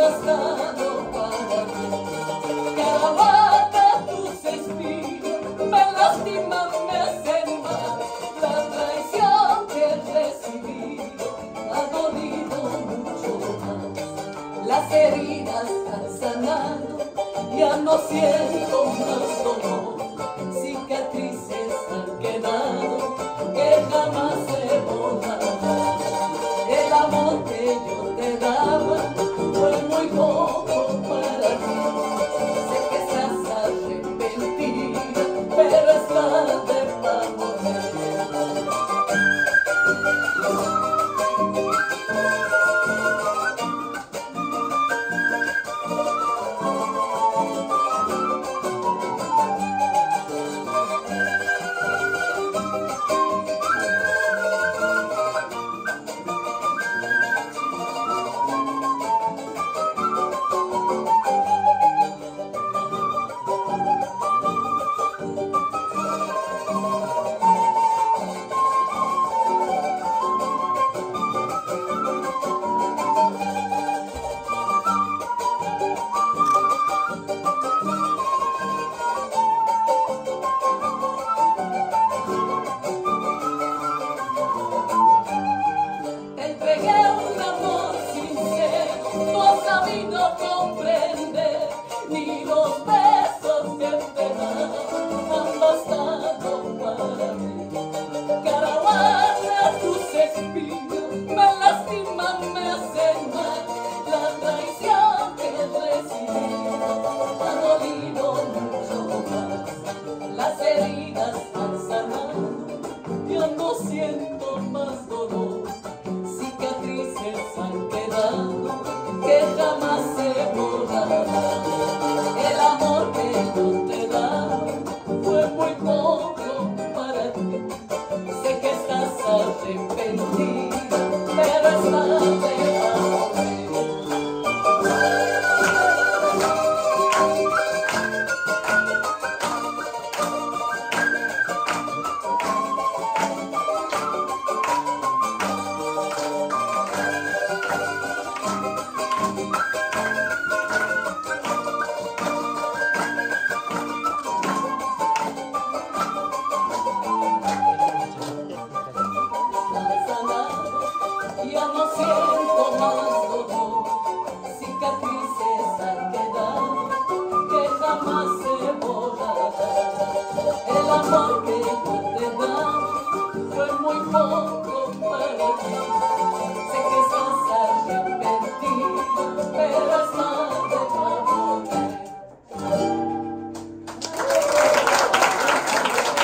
pasado para mí. Caravana, tus espinos me lastiman, me hacen mal. La traición que he recibido ha dolido mucho más. Las heridas han sanado, ya no siento más dolor. Cicatrices han quedado que jamás se borrarán. El amor que yo heridas han sanado, yo no siento